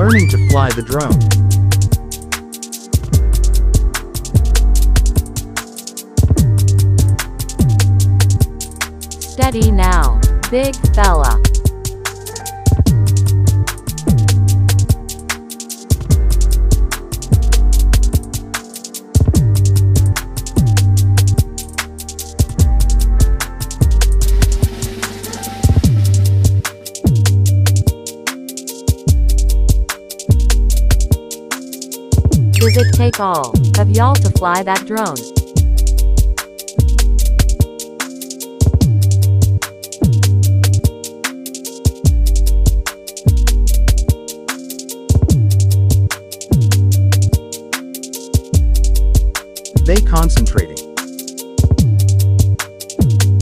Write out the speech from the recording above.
learning to fly the drone. Steady now, big fella. Does it take all of y'all to fly that drone? They concentrating.